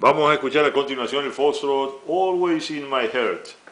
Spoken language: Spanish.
Vamos a escuchar a continuación el Foxtrot Always in My Heart.